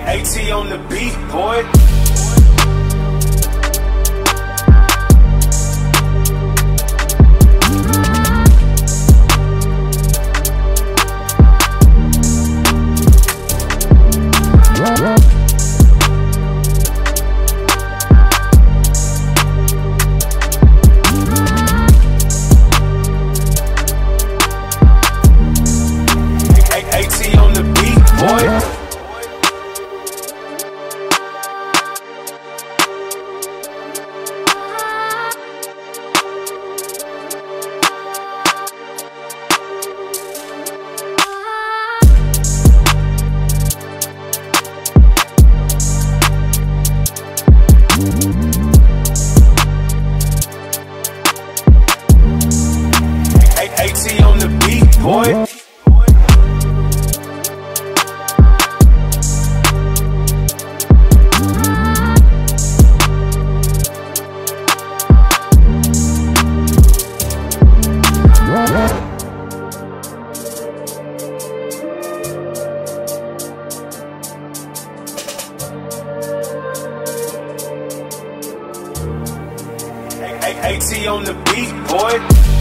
AT on the beat, boy. Boy. AT on the beat, boy.